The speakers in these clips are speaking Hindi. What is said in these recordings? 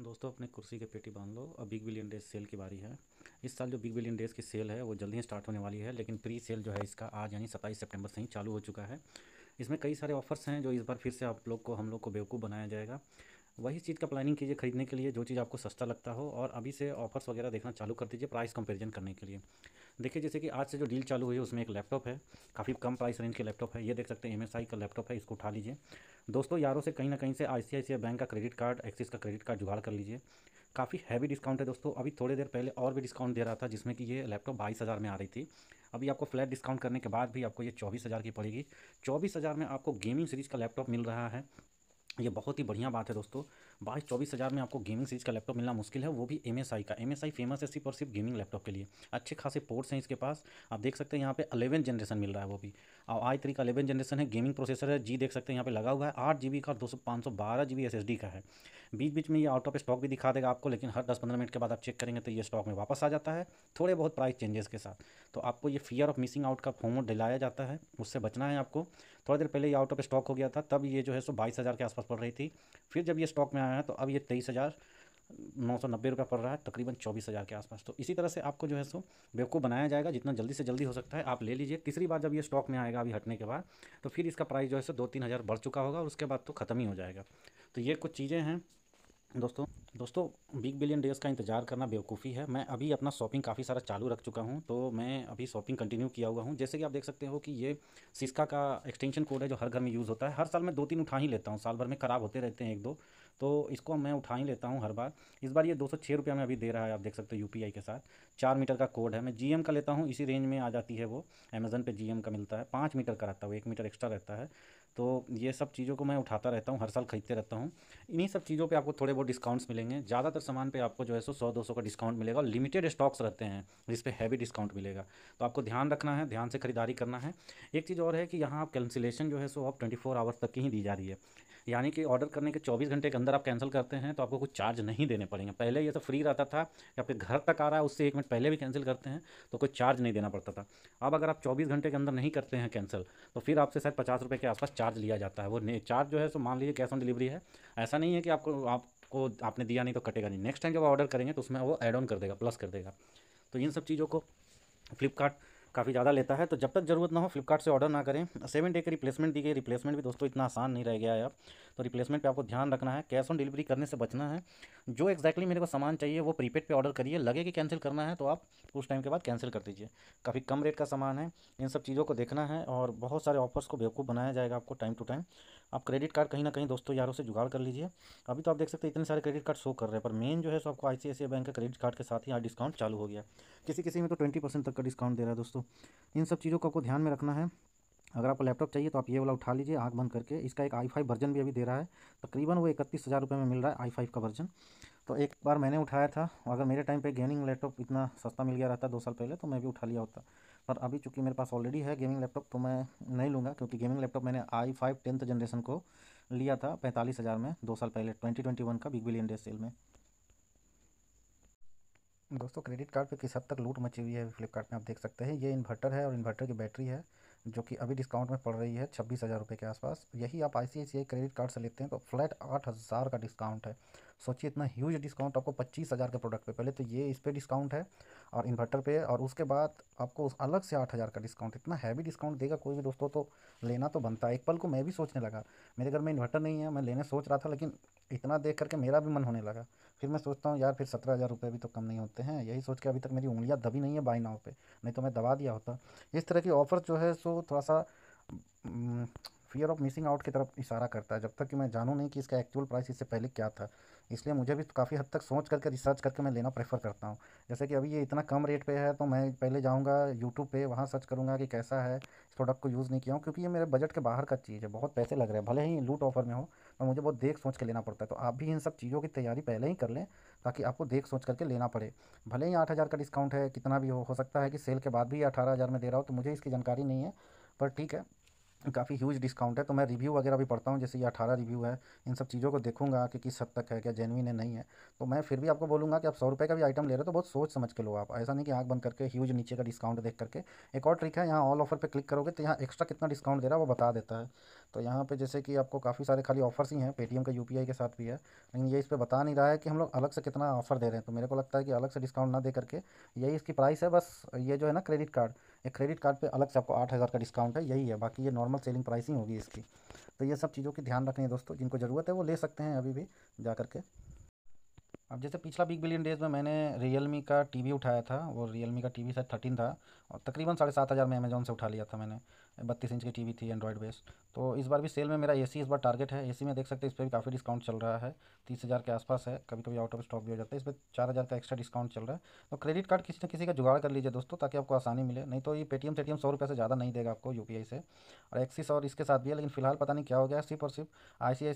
दोस्तों, अपने कुर्सी के पेटी बाँध लो। अब बिग बिलियन डेज़ सेल की बारी है। इस साल जो बिग बिलियन डेज़ की सेल है, वो जल्दी ही स्टार्ट होने वाली है, लेकिन प्री सेल जो है इसका आज यानी सत्ताईस सितंबर से ही चालू हो चुका है। इसमें कई सारे ऑफर्स हैं, जो इस बार फिर से आप लोग को, हम लोग को बेवकूफ़ बनाया जाएगा। वही चीज़ का प्लानिंग कीजिए खरीदने के लिए, जो चीज़ आपको सस्ता लगता हो और अभी से ऑफर्स वगैरह देखना चालू कर दीजिए प्राइस कंपैरिजन करने के लिए। देखिए, जैसे कि आज से जो डील चालू हुई है, उसमें एक लैपटॉप है, काफ़ी कम प्राइस रेंज के लैपटॉप है। ये देख सकते हैं एमएसआई का लैपटॉप है, इसको उठा लीजिए। दोस्तों, यारों से कहीं ना कहीं से ICICI बैंक का क्रेडिट कार्ड एक्सिस का क्रेडिट कार्ड जुगाड़ कर लीजिए। काफ़ी हैवी डिस्काउंट है दोस्तों। अभी थोड़ी देर पहले और भी डिस्काउंट दे रहा था, जिसमें कि ये लैपटॉप बाईस हज़ार में आ रही थी। अभी आपको फ्लैट डिस्काउंट करने के बाद भी आपको ये चौबीस हज़ार की पड़ेगी। चौबीस हज़ार में आपको गेमिंग सीरीज़ का लैपटॉप मिल रहा है। ये बहुत ही बढ़िया बात है दोस्तों। बाईस चौबीस हज़ार में आपको गेमिंग सीरीज़ का लैपटॉप मिलना मुश्किल है, वो भी एमएसआई का। एमएसआई फ़ेमस है सिर्फ़ और सिर्फ़ गेमिंग लैपटॉप के लिए। अच्छे खासे पोर्ट्स हैं इसके पास। आप देख सकते हैं यहाँ पे अलेवन जनरेशन मिल रहा है वो भी। और आई थ्री का अलेवन जनरेशन है गेमिंग प्रोसेसर है, जी देख सकते हैं यहाँ पे लगा हुआ है। आठ जी का दो सौ पाँच सौ बारह जी बी का है। बीच बीच में ये आउट ऑफ़ स्टॉक भी दिखा देगा आपको, लेकिन हर दस पंद्रह मिनट के बाद आप चेक करेंगे तो ये स्टॉक में वापस आ जाता है। थोड़े बहुत प्राइस चेंजेस के साथ। तो आपको ये फियर ऑफ़ मिसिंग आउट का फोमो दिलाया जाता है। उससे बचना है आपको। थोड़ी देर पहले ये आउट ऑफ़ स्टॉक हो गया था, तब ये जो है सो बाईस हज़ार के आसपास पड़ रही थी। फिर जब ये स्टॉक में है तो अब ये तेईस हज़ार नौ सौ नब्बे रुपये पड़ रहा है, तकरीबन चौबीस हज़ार के आसपास। तो इसी तरह से आपको जो है सो, बेवकूफ़ बनाया जाएगा, जितना जल्दी से जल्दी हो सकता है, आप ले लीजिए। तीसरी बार जब ये स्टॉक में आएगा अभी हटने के बाद तो फिर इसका प्राइस जो है सो दो तीन हज़ार बढ़ चुका होगा और उसके बाद तो ख़त्म ही हो जाएगा। तो ये कुछ चीज़ें हैं दोस्तों दोस्तों बिग बिलियन डेज़ का इंतज़ार करना बेवकूफ़ी है। मैं अभी अपना शॉपिंग काफ़ी सारा चालू रख चुका हूँ तो मैं अभी शॉपिंग कंटिन्यू किया हुआ हूँ। जैसे कि आप देख सकते हो कि ये सिस्का का एक्सटेंशन कोड है जो हर घर में यूज़ होता है। हर साल मैं दो तीन उठा ही लेता हूँ। साल भर में ख़राब होते रहते हैं एक दो तो इसको मैं उठा ही लेता हूँ हर बार। इस बार ये दो सौ में अभी दे रहा है, आप देख सकते हो यू के साथ। चार मीटर का कोड है। मैं जीएम का लेता हूँ, इसी रेंज में आ जाती है वो। अमेज़न पे जीएम का मिलता है। पाँच मीटर का रहता है वो, एक मीटर एक्स्ट्रा रहता है। तो ये सब चीज़ों को मैं उठाता रहता हूँ, हर साल खरीदते रहता हूँ। इन्हीं सब चीज़ों पे आपको थोड़े बहुत डिस्काउंट्स मिलेंगे। ज़्यादातर सामान पे आपको जो है सो सौ, दो सौ का डिस्काउंट मिलेगा लिमिटेड स्टॉक्स रहते हैं जिस पे हैवी डिस्काउंट मिलेगा। तो आपको ध्यान रखना है, ध्यान से खरीदारी करना है। एक चीज़ और है कि यहाँ आप कैंसिलेशन जो है सो आप ट्वेंटी आवर्स तक की ही दी जा रही है। यानी कि ऑर्डर करने के 24 घंटे के अंदर आप कैंसिल करते हैं तो आपको कुछ चार्ज नहीं देने पड़ेंगे। पहले ये तो फ्री रहता था कि आपके घर तक आ रहा है, उससे एक मिनट पहले भी कैंसिल करते हैं तो कोई चार्ज नहीं देना पड़ता था। अब अगर आप चौबीस घंटे के अंदर नहीं करते हैं कैंसिल तो फिर आपसे शायद पचास रुपये के आसपास चार्ज लिया जाता है। वो चार्ज जो है, सो मान लीजिए कैश ऑन डिलीवरी है। ऐसा नहीं है कि आपको आपको आपने दिया नहीं तो कटेगा नहीं। नेक्स्ट टाइम जब ऑर्डर करेंगे तो उसमें वो एड ऑन कर देगा प्लस कर देगा। तो इन सब चीज़ों को फ्लिपकार्ट काफ़ी ज़्यादा लेता है। तो जब तक ज़रूरत ना हो फ्लिपकार्ट से ऑर्डर ना करें। सेवन डे की रिप्लेसमेंट दी गई। रिप्लेसमेंट भी दोस्तों इतना आसान नहीं रह गया है अब। तो रिप्लेसमेंट पे आपको ध्यान रखना है। कैश ऑन डिलीवरी करने से बचना है। जो एक्जैक्टली exactly मेरे को सामान चाहिए, वो प्रीपेड पे ऑर्डर करिए। लगे कि कैंसिल करना है तो आप उस टाइम के बाद कैंसिल कर दीजिए। काफ़ी कम रेट का सामान है। इन सब चीज़ों को देखना है और बहुत सारे ऑफर्स को बेवकूफ़ बनाया जाएगा आपको टाइम टू टाइम आप क्रेडिट कार्ड कहीं ना कहीं दोस्तों यारों से जुगाड़ कर लीजिए। अभी तो आप देख सकते हैं इतने सारे क्रेडिट कार्ड शो कर रहे हैं, पर मेन जो है, सो आपको आई बैंक का क्रेडिट कार्ड के साथ ही आज डिस्काउंट चालू हो गया। किसी किसी में तो ट्वेंटी तक का डिस्काउंट दे रहा है दोस्तों। इन सब चीज़ों को आपको ध्यान में रखना है। अगर आपको लैपटॉप चाहिए तो आप ये वाला उठा लीजिए, आँख बंद करके। इसका एक आई फाइव वर्जन भी अभी दे रहा है। तकरीबन वो इकतीस हज़ार रुपये में मिल रहा है आई फाइव का वर्जन तो एक बार मैंने उठाया था अगर मेरे टाइम पे गेमिंग लैपटॉप इतना सस्ता मिल गया रहता दो साल पहले तो मैं भी उठा लिया होता। पर अभी चूँकि मेरे पास ऑलरेडी है गेमिंग लैपटॉप तो मैं नहीं लूँगा, क्योंकि गेमिंग लैपटॉप मैंने आई फाइव टेंथ जनरेशन को लिया था पैंतालीस हज़ार में, दो साल पहले ट्वेंटी ट्वेंटी वन का बिग बिलियन डे सेल में। दोस्तों, क्रेडिट कार्ड पे किस हद तक लूट मची हुई है फ्लिपकार्ट में आप देख सकते हैं। ये इन्वर्टर है और इन्वर्टर की बैटरी है, जो कि अभी डिस्काउंट में पड़ रही है छब्बीस हज़ार रुपये के आसपास। यही आप आई क्रेडिट कार्ड से लेते हैं तो फ्लैट आठ हज़ार का डिस्काउंट है। सोचिए इतना ह्यूज डिस्काउंट आपको पच्चीस हज़ार के प्रोडक्ट पे, पहले तो ये इस पर डिस्काउंट है और इन्वर्टर पे, और उसके बाद आपको उस अलग से आठ हज़ार का डिस्काउंट इतना हैवी डिस्काउंट देगा कोई भी दोस्तों तो लेना तो बनता है। एक पल को मैं भी सोचने लगा, मेरे घर में इन्वर्टर नहीं है, मैं लेने सोच रहा था, लेकिन इतना देख करके मेरा भी मन होने लगा। फिर मैं सोचता हूँ, यार फिर सत्रह हज़ार रुपये भी तो कम नहीं होते हैं, यही सोच के अभी तक मेरी उंगलियाँ दबी नहीं है बाई नाव पे, नहीं तो मैं दबा दिया होता। इस तरह की ऑफ़र जो है, सो थोड़ा सा फियर ऑफ़ मिसिंग आउट की तरफ़ इशारा करता है, जब तक कि मैं जानूँ नहीं कि इसका एक्चुअल प्राइस इससे पहले क्या था। इसलिए मुझे भी काफ़ी हद तक सोच करके रिसर्च करके मैं लेना प्रेफर करता हूँ। जैसे कि अभी ये इतना कम रेट पे है तो मैं पहले जाऊँगा यूट्यूब पे, वहाँ सर्च करूँगा कि कैसा है, इस प्रोडक्ट को यूज़ नहीं किया हूँ, क्योंकि ये मेरे बजट के बाहर का चीज़ है, बहुत पैसे लग रहे हैं। भले ही लूट ऑफ़र में हो, पर मुझे बहुत देख सोच के लेना पड़ता है। तो आप भी इन सब चीज़ों की तैयारी पहले ही कर लें, ताकि आपको देख सोच करके लेना पड़े। भले ही आठ हज़ार का डिस्काउंट है, कितना भी हो हो सकता है कि सेल के बाद भी अठारह हज़ार में दे रहा हो तो मुझे इसकी जानकारी नहीं है, पर ठीक है। काफ़ी ह्यूज डिस्काउंट है। तो मैं रिव्यू वगैरह भी पढ़ता हूँ, जैसे ये अठारह रिव्यू है, इन सब चीज़ों को देखूँगा कि किस हद तक है क्या जेनविन है, नहीं है। तो मैं फिर भी आपको बोलूँगा कि आप सौ रुपये का भी आइटम ले रहे हो तो बहुत सोच समझ के लो आप। ऐसा नहीं कि आँख बंद करके ह्यूज नीचे का डिस्काउंट देख करके। एक और ट्रिक है, यहाँ ऑल ऑफ़र पर क्लिक करोगे तो यहाँ एक्स्ट्रा कितना डिस्काउंट दे रहा है वो बता देता है। तो यहाँ पर जैसे कि आपको काफ़ी सारे खाली ऑफर्स ही हैं पेटीएम का यूपीआई के साथ भी है। लेकिन ये इस पर बता नहीं रहा है कि हम लोग अलग से कितना ऑफ़र दे रहे हैं। तो मेरे को लगता है कि अलग से डिस्काउंट ना दे करके यही इसकी प्राइस है, बस ये जो है ना क्रेडिट कार्ड ये क्रेडिट कार्ड पर अलग से आपको आठ हज़ार का डिस्काउंट है, यही है। बाकी ये नॉर्मल सेलिंग प्राइसिंग होगी इसकी। तो ये सब चीज़ों की ध्यान रखनी है दोस्तों, जिनको ज़रूरत है वो ले सकते हैं अभी भी जा करके अब जैसे पिछला बिग बिलियन डेज़ में मैंने रियल का टीवी उठाया था, वो रियल का टीवी शायद थर्टीन था, और तकरीबन साढ़े सात हज़ार में अमेजोन से उठा लिया था मैंने, बत्तीस इंच की टीवी थी एंड्रॉयड बेस्ड तो इस बार भी सेल में मेरा एसी इस बार टारगेट है। एसी में देख सकते हैं इस पर भी काफ़ी डिस्काउंट चल रहा है, तीस हज़ार के आसपास है। कभी कभी आउट ऑफ़ स्टॉक भी हो जाता है। इस पर चार हज़ार का एक्स्ट्रा डिस्काउंट चल रहा है। तो क्रेडिट कार्ड किसी न किसी का जुगाड़ कर लीजिए दोस्तों, ताकि आपको आसानी मिले। नहीं तो ये पेटीएम सेटीएम सौ रुपये से ज़्यादा नहीं देगा आपको UPI से। और एक्सिस और इसके साथ भी है, लेकिन फ़िलहाल पता नहीं क्या हो गया, सिर्फ़ और सिर्फ़ आई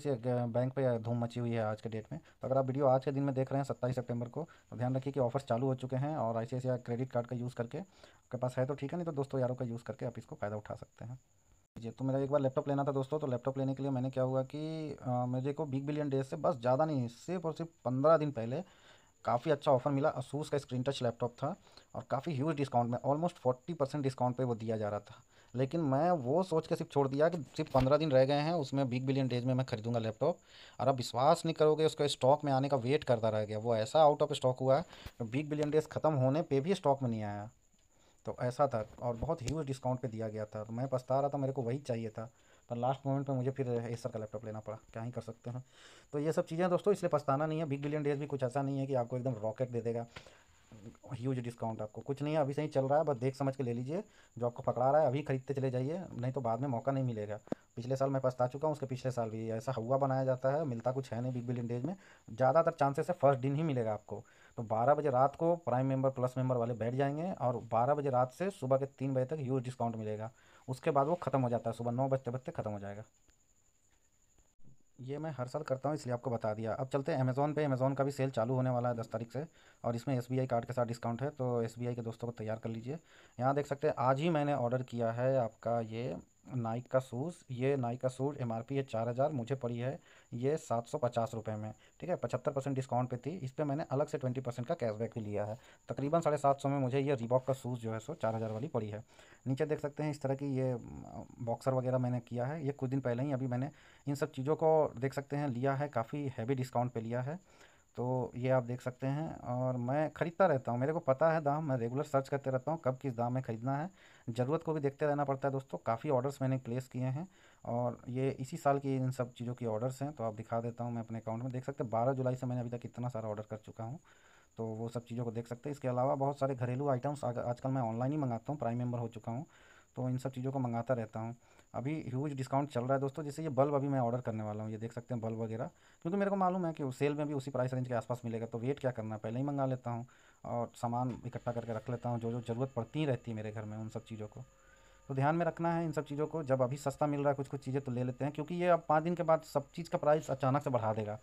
बैंक पर धूम मची हुई है आज के डेट में। तो अगर आप वीडियो आज के दिन में देख रहे हैं सत्ताईस सितंबर को। तो ध्यान रखिए कि ऑफर्स चालू हो चुके हैं और आई क्रेडिट कार्ड का यूज़ करके आपके पास है तो ठीक है नहीं तो दोस्तों यारों का यूज़ करके आप इसको फ़ायदा उठा सकते हैं। जी तो मेरा एक बार लैपटॉप लेना था दोस्तों तो लैपटॉप लेने के लिए मैंने क्या हुआ कि आ, मेरे को बिग बिलियन डेज़ से बस ज़्यादा नहीं सिर्फ़ और सिर्फ़ पंद्रह दिन पहले काफ़ी अच्छा ऑफ़र मिला। असूस का स्क्रीन टच लैपटॉप था और काफ़ी ह्यूज डिस्काउंट में ऑलमोस्ट फोर्टी परसेंट डिस्काउंट पे वो दिया जा रहा था। लेकिन मैं वो सोच के सिर्फ़ छोड़ दिया कि सिर्फ़ पंद्रह दिन रह गए हैं, उसमें बिग बिलियन डेज़ में मैं खरीदूँगा लैपटॉप। और अब विश्वास नहीं करोगे, उसको स्टॉक में आने का वेट करता रह गया। वो ऐसा आउट ऑफ़ स्टॉक हुआ है बिग बिलियन डेज़ ख़त्म होने पर भी स्टॉक में नहीं आया। तो ऐसा था और बहुत ह्यूज डिस्काउंट पर दिया गया था। तो मैं पछता रहा था, मेरे को वही चाहिए था। पर लास्ट मोमेंट में मुझे फिर एसर का लैपटॉप लेना पड़ा। क्या ही कर सकते हैं? तो ये सब चीज़ें दोस्तों, इसलिए पछताना नहीं है। बिग बिलियन डेज़ भी कुछ ऐसा नहीं है कि आपको एकदम रॉकेट दे देगा। ह्यूज डिस्काउंट आपको। कुछ नहीं है, अभी से ही चल रहा है। बस देख समझ के ले लीजिए। जो आपको पकड़ा रहा है, अभी खरीदते चले जाइए। नहीं तो बाद में मौका नहीं मिलेगा। पिछले साल मैं पछता चुका हूँ, उसके पिछले साल भी ऐसा हुआ बनाया जाता है। मिलता कुछ है नहीं बिग बिलियन डेज़ में। ज़्यादातर चांसेस है फ़र्स्ट दिन ही मिलेगा आपको। तो 12 बजे रात को प्राइम मेंबर प्लस मेंबर वाले बैठ जाएँगे और 12 बजे रात से सुबह के तीन बजे तक यूज़ डिस्काउंट मिलेगा। उसके बाद वो ख़त्म हो जाता है, सुबह नौ बजते बजते ख़त्म हो जाएगा। ये मैं हर साल करता हूँ, इसलिए आपको बता दिया। अब चलते हैं अमेज़ोन पे। अमेज़ोन का भी सेल चालू होने वाला है दस तारीख से, और इसमें एसबीआई कार्ड के साथ डिस्काउंट है तो एसबीआई के दोस्तों को तैयार कर लीजिए। यहाँ देख सकते हैं, आज ही मैंने ऑर्डर किया है आपका ये नाइक का शूज़, ये नाइक का शूज़ एमआरपी है चार हज़ार, मुझे पड़ी है ये सात सौ पचास रुपये में, ठीक है? पचहत्तर परसेंट डिस्काउंट पे थी, इस पर मैंने अलग से ट्वेंटी परसेंट का कैशबैक भी लिया है। तकरीबन साढ़े सात सौ में मुझे ये रिबॉक का शूज़ जो है सो चार हज़ार वाली पड़ी है। नीचे देख सकते हैं इस तरह की ये बॉक्सर वगैरह मैंने किया है, ये कुछ दिन पहले ही अभी मैंने इन सब चीज़ों को देख सकते हैं, लिया है, काफ़ी हैवी डिस्काउंट पर लिया है। तो ये आप देख सकते हैं और मैं ख़रीदता रहता हूँ। मेरे को पता है दाम, मैं रेगुलर सर्च करते रहता हूँ कब किस दाम में ख़रीदना है। ज़रूरत को भी देखते रहना पड़ता है दोस्तों। काफ़ी ऑर्डर्स मैंने प्लेस किए हैं और ये इसी साल की इन सब चीज़ों की ऑर्डर्स हैं तो आप दिखा देता हूँ मैं अपने अकाउंट में। देख सकते हैं बारह जुलाई से मैंने अभी तक इतना सारा ऑर्डर कर चुका हूँ तो वो सब चीज़ों को देख सकते हैं। इसके अलावा बहुत सारे घरेलू आइटम्स आजकल मैं ऑनलाइन ही मंगाता हूँ, प्राइम मेंबर हो चुका हूँ। तो इन सब चीज़ों को मंगाता रहता हूँ। अभी ह्यूज डिस्काउंट चल रहा है दोस्तों जैसे ये बल्ब अभी मैं ऑर्डर करने वाला हूँ। ये देख सकते हैं बल्ब वगैरह। क्योंकि मेरे को मालूम है कि सेल में भी उसी प्राइस रेंज के आसपास मिलेगा तो वेट क्या करना पहले ही मंगा लेता हूँ और सामान इकट्ठा करके रख लेता हूँ। जो जो ज़रूरत पड़ती ही रहती है मेरे घर में उन सब चीज़ों को। तो ध्यान में रखना है इन सब चीज़ों को। जब अभी सस्ता मिल रहा है कुछ कुछ चीज़ें तो ले लेते हैं, क्योंकि ये अब पाँच दिन के बाद सब चीज़ का प्राइस अचानक से बढ़ा देगा।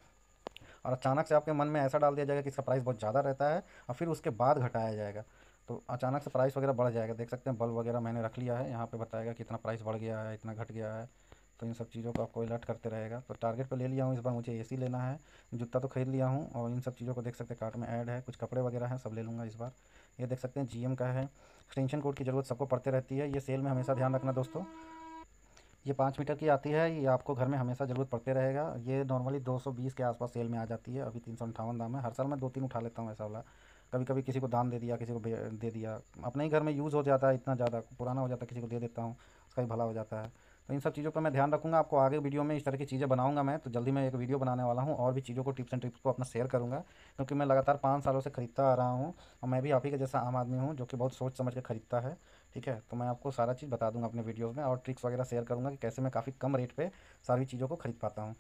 और अचानक से आपके मन में ऐसा डाल दिया जाएगा कि इसका प्राइस बहुत ज़्यादा रहता है और फिर उसके बाद घटाया जाएगा। तो अचानक से प्राइस वगैरह बढ़ जाएगा। देख सकते हैं बल्ब वगैरह मैंने रख लिया है। यहाँ पे बताएगा कि इतना प्राइस बढ़ गया है, इतना घट गया है। तो इन सब चीज़ों को आपको अलर्ट करते रहेगा। तो टारगेट पर ले लिया हूँ इस बार, मुझे एसी लेना है। जूता तो खरीद लिया हूँ और इन सब चीज़ों को देख सकते हैं कार्ट में ऐड है, कुछ कपड़े वगैरह हैं, सब ले लूँगा इस बार। ये देख सकते हैं जीएम का है। एक्सटेंशन कोड की ज़रूरत सबको पड़ते रहती है। ये सेल में हमेशा ध्यान रखना दोस्तों। ये पाँच मीटर की आती है, ये आपको घर में हमेशा ज़रूरत पड़ते रहेगा। ये नॉर्मली 220 के आसपास सेल में आ जाती है। अभी तीन सौ अंठावन दाम है। हर साल मैं दो तीन उठा लेता हूँ ऐसा वाला। कभी कभी किसी को दान दे दिया, किसी को दे दिया। अपने ही घर में यूज़ हो जाता है, इतना ज़्यादा पुराना हो जाता है, किसी को दे देता हूँ, उसका भी भला हो जाता है। तो इन सब चीज़ों पर मैं ध्यान रखूँगा, आपको आगे वीडियो में इस तरह की चीज़ें बनाऊँगा मैं तो जल्दी मैं एक वीडियो बनाने वाला हूँ, और भी चीज़ों को टिप्स एंड ट्रिप्स को अपना शेयर करूँगा, क्योंकि मैं लगातार पाँच सालों से खरीदता आ रहा हूँ, और मैं भी आप ही जैसा आम आदमी हूँ, जो कि बहुत सोच समझ के खरीदता है, ठीक है? तो मैं आपको सारा चीज़ बता दूँगा अपने वीडियोज़ में, और ट्रिक्स वगैरह शेयर करूँगा कि कैसे मैं काफ़ी कम रेट पर सारी चीज़ों को खरीद पाता हूँ।